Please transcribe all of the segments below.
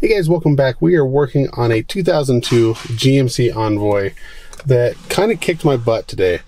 Hey guys, welcome back. We are working on a 2002 GMC Envoy that kind of kicked my butt today.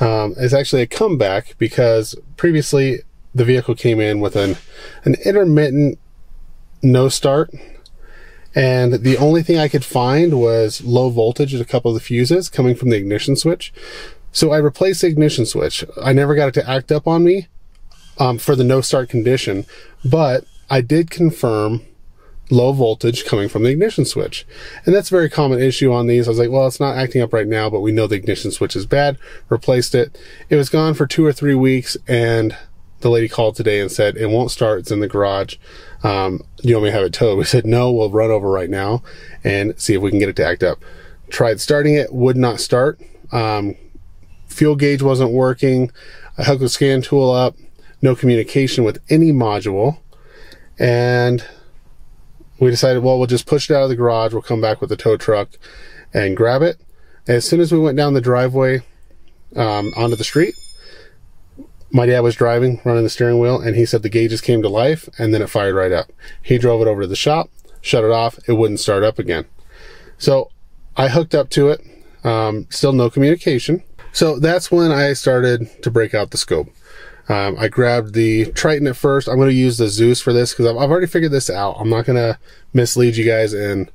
Um, it's actually a comeback because previously the vehicle came in with an, an intermittent no start. And the only thing I could find was low voltage at a couple of the fuses coming from the ignition switch. So I replaced the ignition switch. I never got it to act up on me um, for the no start condition, but I did confirm low voltage coming from the ignition switch. And that's a very common issue on these. I was like, well, it's not acting up right now, but we know the ignition switch is bad. Replaced it. It was gone for two or three weeks and the lady called today and said, it won't start. It's in the garage. Um, you want me to have it towed? We said, no, we'll run over right now and see if we can get it to act up. Tried starting it, would not start. Um, fuel gauge wasn't working. I hooked the scan tool up, no communication with any module. And we decided, well, we'll just push it out of the garage. We'll come back with the tow truck and grab it. And as soon as we went down the driveway um, onto the street, my dad was driving, running the steering wheel, and he said the gauges came to life and then it fired right up. He drove it over to the shop, shut it off. It wouldn't start up again. So I hooked up to it. Um, still no communication. So that's when I started to break out the scope. Um, I grabbed the Triton at first. I'm going to use the Zeus for this because I've, I've, already figured this out. I'm not going to mislead you guys and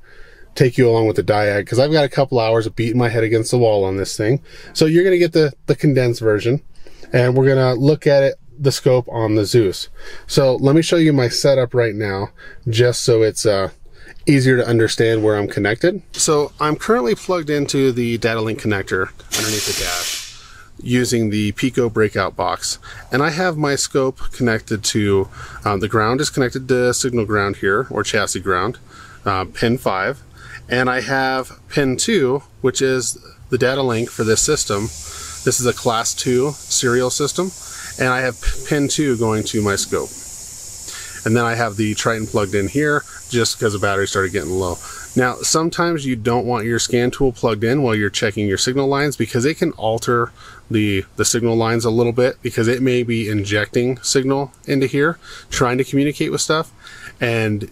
take you along with the Diag because I've got a couple hours of beating my head against the wall on this thing. So you're going to get the, the condensed version and we're going to look at it, the scope on the Zeus. So let me show you my setup right now just so it's, uh, easier to understand where I'm connected. So I'm currently plugged into the data link connector underneath the dash using the Pico breakout box. And I have my scope connected to, um, the ground is connected to signal ground here, or chassis ground, uh, pin 5. And I have pin 2, which is the data link for this system. This is a class 2 serial system. And I have pin 2 going to my scope. And then I have the Triton plugged in here just because the battery started getting low. Now, sometimes you don't want your scan tool plugged in while you're checking your signal lines because it can alter the, the signal lines a little bit because it may be injecting signal into here, trying to communicate with stuff. And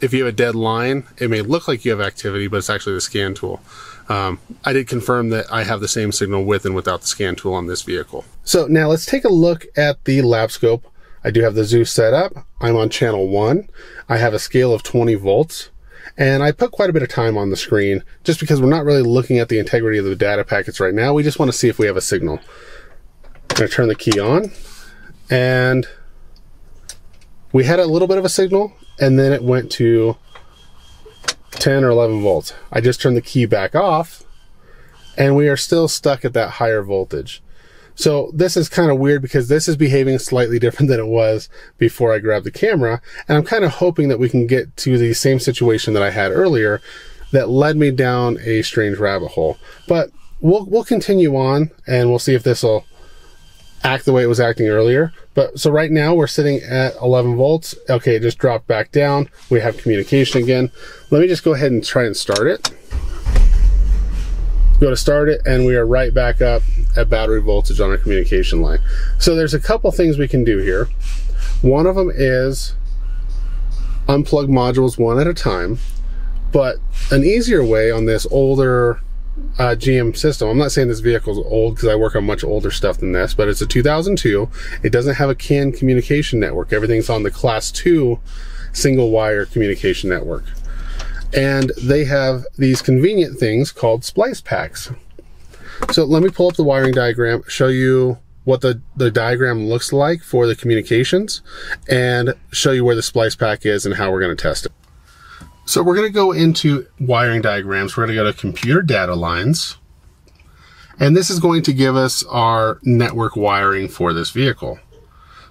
if you have a dead line, it may look like you have activity, but it's actually the scan tool. Um, I did confirm that I have the same signal with and without the scan tool on this vehicle. So now let's take a look at the lab scope. I do have the Zeus set up. I'm on channel one. I have a scale of 20 volts. And I put quite a bit of time on the screen just because we're not really looking at the integrity of the data packets right now. We just want to see if we have a signal. I'm going to turn the key on and we had a little bit of a signal and then it went to 10 or 11 volts. I just turned the key back off and we are still stuck at that higher voltage. So this is kind of weird because this is behaving slightly different than it was before I grabbed the camera. And I'm kind of hoping that we can get to the same situation that I had earlier that led me down a strange rabbit hole. But we'll, we'll continue on and we'll see if this will act the way it was acting earlier. But so right now we're sitting at 11 volts. Okay, it just dropped back down. We have communication again. Let me just go ahead and try and start it go to start it and we are right back up at battery voltage on our communication line. So there's a couple things we can do here. One of them is unplug modules one at a time, but an easier way on this older uh, GM system. I'm not saying this vehicle is old because I work on much older stuff than this, but it's a 2002. It doesn't have a CAN communication network. Everything's on the class 2 single wire communication network and they have these convenient things called splice packs. So let me pull up the wiring diagram, show you what the, the diagram looks like for the communications, and show you where the splice pack is and how we're going to test it. So we're going to go into wiring diagrams. We're to go to computer data lines. And this is going to give us our network wiring for this vehicle.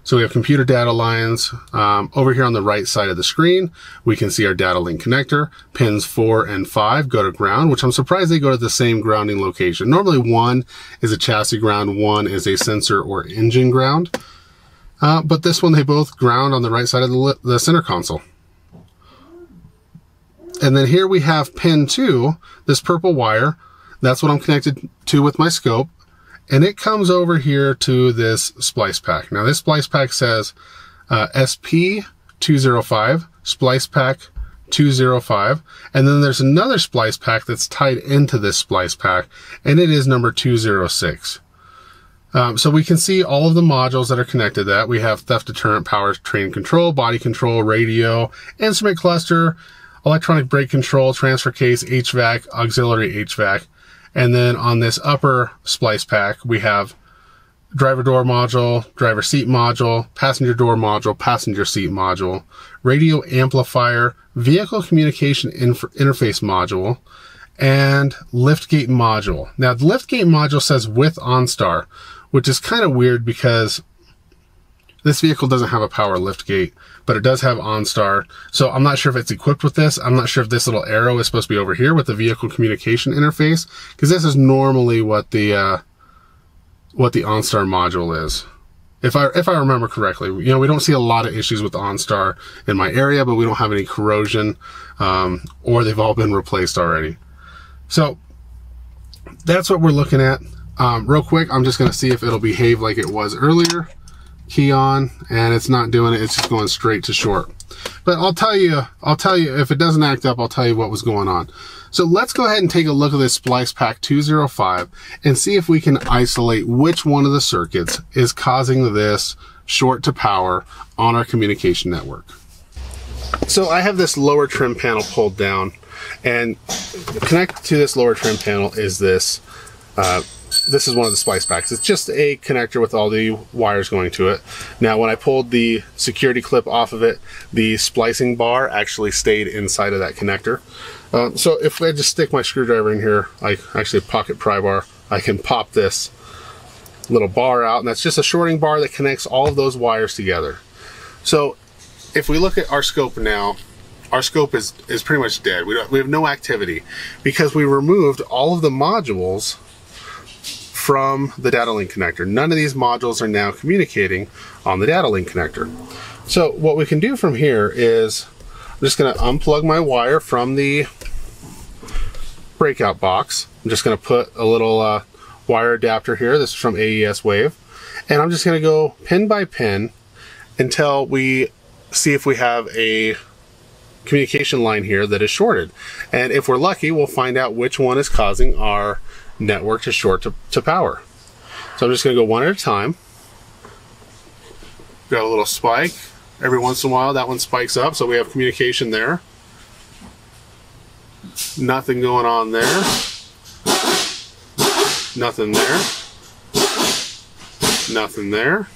So we have computer data lines. Um, over here on the right side of the screen, we can see our data link connector. Pins four and five go to ground, which I'm surprised they go to the same grounding location. Normally one is a chassis ground, one is a sensor or engine ground. Uh, but this one, they both ground on the right side of the, the center console. And then here we have pin two, this purple wire. That's what I'm connected to with my scope and it comes over here to this splice pack. Now this splice pack says uh, SP205 splice pack 205. And then there's another splice pack that's tied into this splice pack, and it is number 206. Um, so we can see all of the modules that are connected to that. We have theft deterrent, power train control, body control, radio, instrument cluster, electronic brake control, transfer case, HVAC, auxiliary HVAC. And then on this upper splice pack, we have driver door module, driver seat module, passenger door module, passenger seat module, radio amplifier, vehicle communication interface module, and liftgate module. Now, the liftgate module says with OnStar, which is kind of weird because this vehicle doesn't have a power lift gate, but it does have OnStar. So I'm not sure if it's equipped with this. I'm not sure if this little arrow is supposed to be over here with the vehicle communication interface, because this is normally what the, uh, what the OnStar module is. If I, if I remember correctly, you know, we don't see a lot of issues with OnStar in my area, but we don't have any corrosion, um, or they've all been replaced already. So that's what we're looking at. Um, real quick, I'm just going to see if it'll behave like it was earlier. Key on, and it's not doing it. It's just going straight to short. But I'll tell you, I'll tell you, if it doesn't act up, I'll tell you what was going on. So let's go ahead and take a look at this Splice Pack 205 and see if we can isolate which one of the circuits is causing this short to power on our communication network. So I have this lower trim panel pulled down and connected to this lower trim panel is this uh, this is one of the splice packs. It's just a connector with all the wires going to it. Now, when I pulled the security clip off of it, the splicing bar actually stayed inside of that connector. Um, so if I just stick my screwdriver in here, I actually pocket pry bar, I can pop this little bar out, and that's just a shorting bar that connects all of those wires together. So if we look at our scope now, our scope is, is pretty much dead. We, we have no activity because we removed all of the modules from the data link connector. None of these modules are now communicating on the data link connector. So what we can do from here is I'm just going to unplug my wire from the breakout box. I'm just going to put a little uh, wire adapter here. This is from AES Wave. And I'm just going to go pin by pin until we see if we have a communication line here that is shorted. And if we're lucky, we'll find out which one is causing our network to short to, to power. So I'm just going to go one at a time. Got a little spike. Every once in a while, that one spikes up, so we have communication there. Nothing going on there. Nothing there. Nothing there.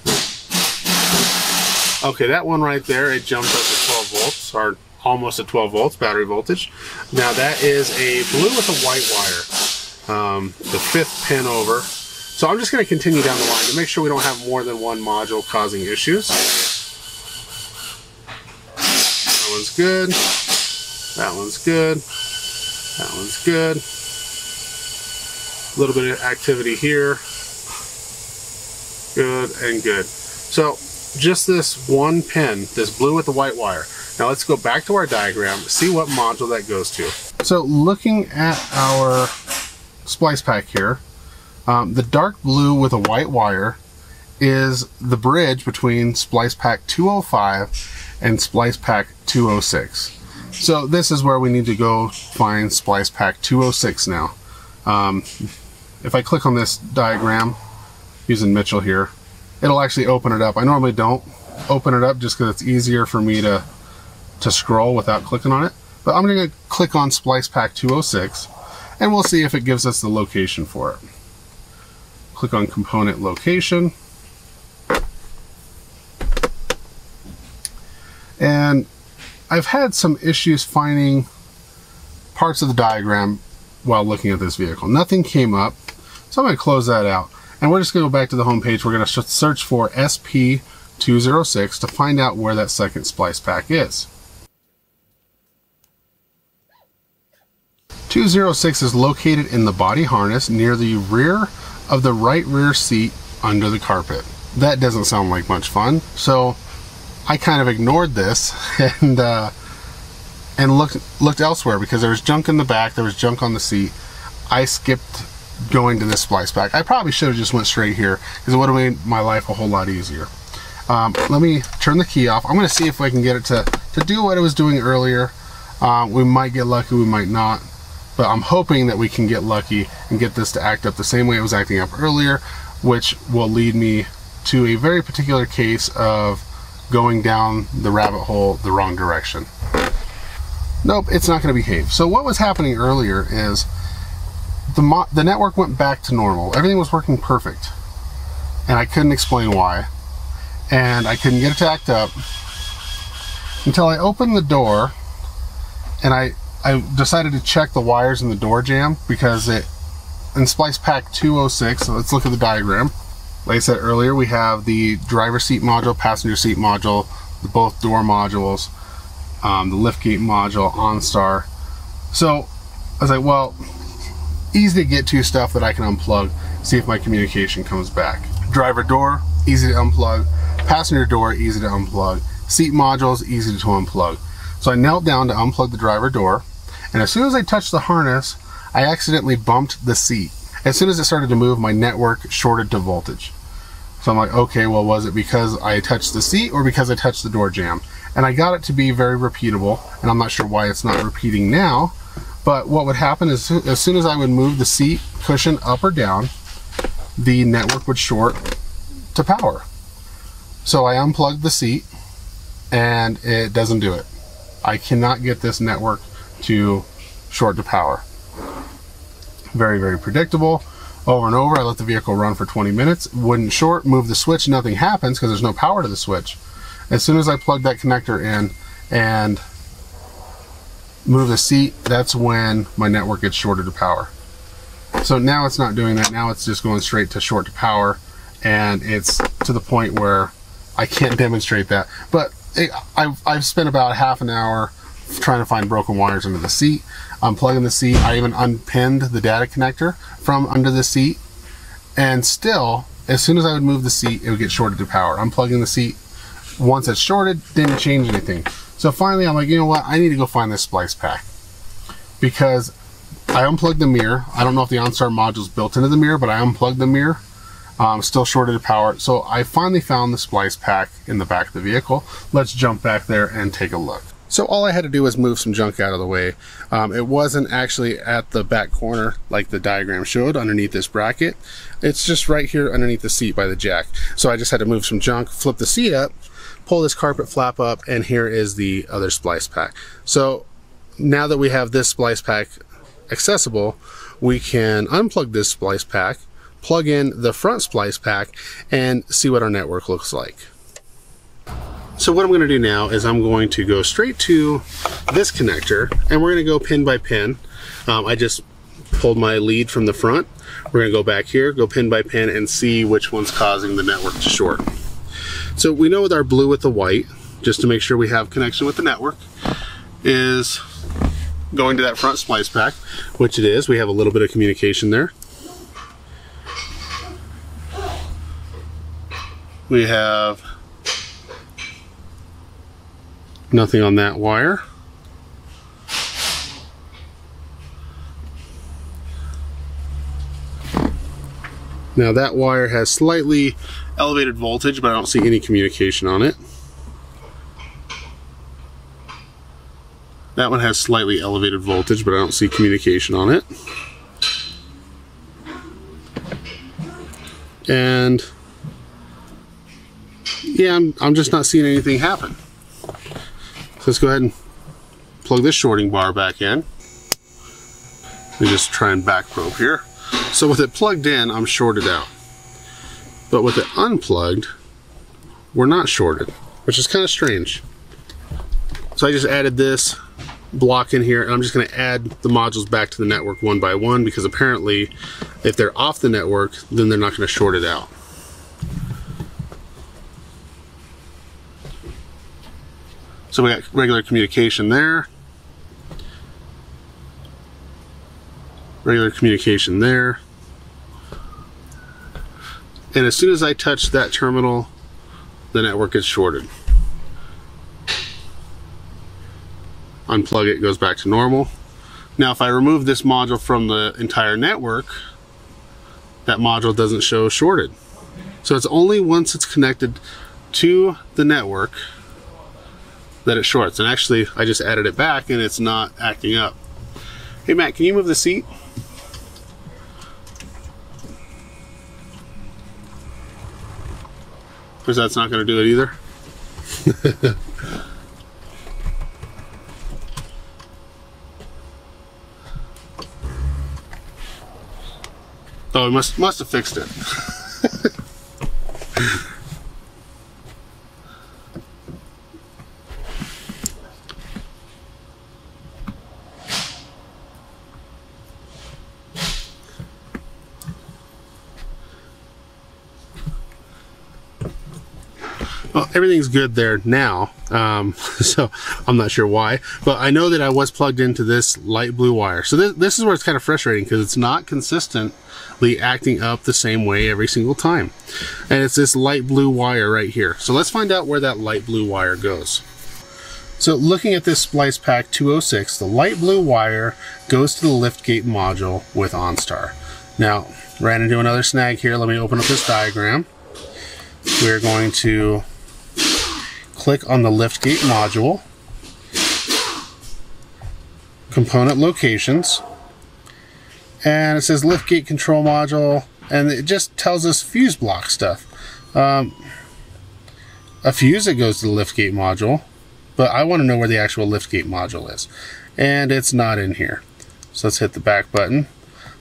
Okay, that one right there, it jumped up to 12 volts, or almost at 12 volts battery voltage. Now that is a blue with a white wire um, the fifth pin over. So I'm just going to continue down the line to make sure we don't have more than one module causing issues. That one's good. That one's good. That one's good. A little bit of activity here. Good and good. So just this one pin, this blue with the white wire. Now let's go back to our diagram, see what module that goes to. So looking at our splice pack here. Um, the dark blue with a white wire is the bridge between splice pack 205 and splice pack 206. So this is where we need to go find splice pack 206 now. Um, if I click on this diagram using Mitchell here, it'll actually open it up. I normally don't open it up just because it's easier for me to, to scroll without clicking on it. But I'm going to click on splice pack 206 and we'll see if it gives us the location for it. Click on component location. And I've had some issues finding parts of the diagram while looking at this vehicle. Nothing came up, so I'm going to close that out. And we're just going to go back to the home page. We're going to search for SP206 to find out where that second splice pack is. 206 is located in the body harness near the rear of the right rear seat under the carpet. That doesn't sound like much fun, so I kind of ignored this and uh, and looked looked elsewhere because there was junk in the back, there was junk on the seat. I skipped going to this splice pack. I probably should have just went straight here because it would have made my life a whole lot easier. Um, let me turn the key off. I'm going to see if I can get it to, to do what it was doing earlier. Um, we might get lucky, we might not. But I'm hoping that we can get lucky and get this to act up the same way it was acting up earlier, which will lead me to a very particular case of going down the rabbit hole the wrong direction. Nope, it's not going to behave. So what was happening earlier is the, the network went back to normal. Everything was working perfect. And I couldn't explain why. And I couldn't get it to act up until I opened the door and I I decided to check the wires in the door jamb because it in splice pack 206 so let's look at the diagram. Like I said earlier we have the driver seat module passenger seat module the both door modules um, the liftgate module OnStar. So I was like well easy to get to stuff that I can unplug see if my communication comes back. Driver door? Easy to unplug. Passenger door easy to unplug. Seat modules easy to unplug so I knelt down to unplug the driver door, and as soon as I touched the harness, I accidentally bumped the seat. As soon as it started to move, my network shorted to voltage. So I'm like, okay, well, was it because I touched the seat or because I touched the door jamb? And I got it to be very repeatable, and I'm not sure why it's not repeating now. But what would happen is as soon as I would move the seat cushion up or down, the network would short to power. So I unplugged the seat, and it doesn't do it. I cannot get this network to short to power. Very, very predictable. Over and over, I let the vehicle run for 20 minutes, wouldn't short, move the switch, nothing happens because there's no power to the switch. As soon as I plug that connector in and move the seat, that's when my network gets shorted to power. So now it's not doing that. Now it's just going straight to short to power and it's to the point where I can't demonstrate that. But I've, I've spent about half an hour trying to find broken wires under the seat, unplugging the seat. I even unpinned the data connector from under the seat. And still, as soon as I would move the seat, it would get shorted to power. Unplugging the seat, once it's shorted, didn't change anything. So finally, I'm like, you know what? I need to go find this splice pack. Because I unplugged the mirror. I don't know if the OnStar module is built into the mirror, but I unplugged the mirror um, still shorted of power. So I finally found the splice pack in the back of the vehicle. Let's jump back there and take a look. So all I had to do was move some junk out of the way. Um, it wasn't actually at the back corner like the diagram showed underneath this bracket. It's just right here underneath the seat by the jack. So I just had to move some junk, flip the seat up, pull this carpet flap up, and here is the other splice pack. So now that we have this splice pack accessible, we can unplug this splice pack, plug in the front splice pack and see what our network looks like. So what I'm going to do now is I'm going to go straight to this connector and we're going to go pin by pin. Um, I just pulled my lead from the front. We're going to go back here, go pin by pin and see which one's causing the network to short. So we know with our blue with the white, just to make sure we have connection with the network, is going to that front splice pack, which it is. We have a little bit of communication there. We have nothing on that wire. Now that wire has slightly elevated voltage, but I don't see any communication on it. That one has slightly elevated voltage, but I don't see communication on it. And yeah, I'm, I'm just not seeing anything happen. So let's go ahead and plug this shorting bar back in. Let me just try and back probe here. So with it plugged in, I'm shorted out. But with it unplugged, we're not shorted, which is kind of strange. So I just added this block in here and I'm just going to add the modules back to the network one by one because apparently if they're off the network then they're not going to short it out. So we got regular communication there. Regular communication there. And as soon as I touch that terminal, the network gets shorted. Unplug it, it goes back to normal. Now if I remove this module from the entire network, that module doesn't show shorted. So it's only once it's connected to the network that it shorts. And actually, I just added it back and it's not acting up. Hey Matt, can you move the seat? Because that's not going to do it either. oh, it must must have fixed it. everything's good there now. Um, so I'm not sure why, but I know that I was plugged into this light blue wire. So this, this is where it's kind of frustrating because it's not consistently acting up the same way every single time. And it's this light blue wire right here. So let's find out where that light blue wire goes. So looking at this Splice Pack 206, the light blue wire goes to the liftgate module with OnStar. Now, ran into another snag here. Let me open up this diagram. We're going to click on the liftgate module, component locations, and it says liftgate control module, and it just tells us fuse block stuff. Um, a fuse that goes to the liftgate module, but I want to know where the actual liftgate module is, and it's not in here. So let's hit the back button.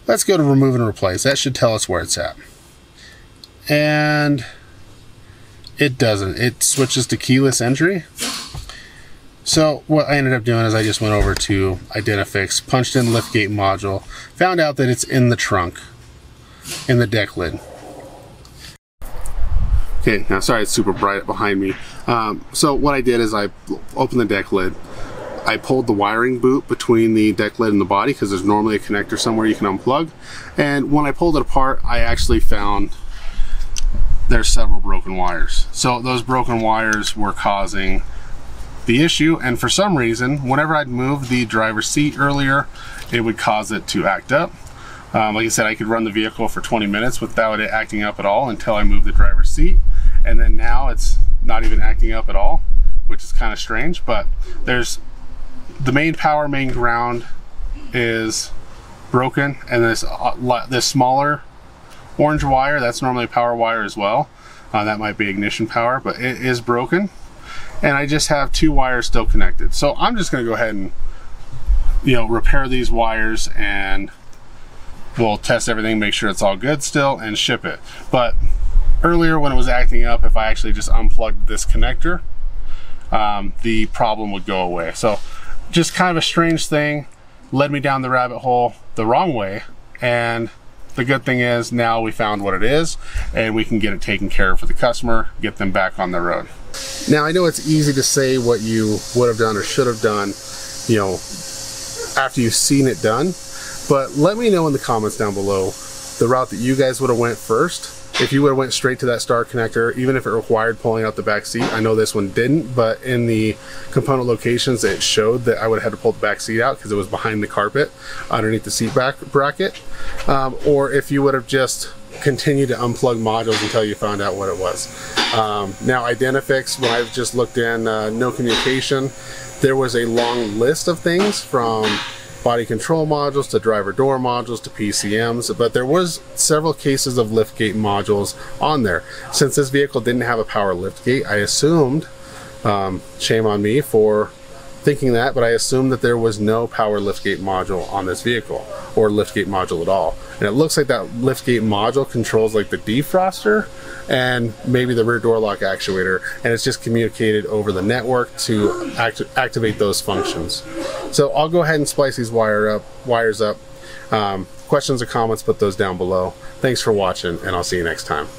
Let's go to remove and replace. That should tell us where it's at. And it doesn't. It switches to keyless entry. So what I ended up doing is I just went over to Identifix, punched in liftgate module, found out that it's in the trunk, in the deck lid. Okay, now sorry it's super bright behind me. Um, so what I did is I opened the deck lid. I pulled the wiring boot between the deck lid and the body because there's normally a connector somewhere you can unplug. And when I pulled it apart, I actually found there's several broken wires. So those broken wires were causing the issue and for some reason whenever I'd move the driver's seat earlier it would cause it to act up. Um, like I said I could run the vehicle for 20 minutes without it acting up at all until I moved the driver's seat and then now it's not even acting up at all which is kind of strange but there's the main power main ground is broken and this uh, this smaller orange wire, that's normally power wire as well. Uh, that might be ignition power, but it is broken. And I just have two wires still connected. So I'm just gonna go ahead and, you know, repair these wires and we'll test everything, make sure it's all good still and ship it. But earlier when it was acting up, if I actually just unplugged this connector, um, the problem would go away. So just kind of a strange thing, led me down the rabbit hole the wrong way and the good thing is now we found what it is and we can get it taken care of for the customer, get them back on the road. Now I know it's easy to say what you would have done or should have done, you know, after you've seen it done, but let me know in the comments down below the route that you guys would have went first if you would have went straight to that star connector, even if it required pulling out the back seat, I know this one didn't, but in the component locations, it showed that I would have had to pull the back seat out because it was behind the carpet underneath the seat back bracket. Um, or if you would have just continued to unplug modules until you found out what it was. Um, now Identifix, when I've just looked in uh, no communication, there was a long list of things from body control modules to driver door modules to PCMs, but there was several cases of liftgate modules on there. Since this vehicle didn't have a power liftgate, I assumed, um, shame on me for thinking that, but I assumed that there was no power liftgate module on this vehicle or liftgate module at all. And it looks like that liftgate module controls like the defroster and maybe the rear door lock actuator, and it's just communicated over the network to act activate those functions. So I'll go ahead and splice these wire up, wires up. Um, questions or comments, put those down below. Thanks for watching, and I'll see you next time.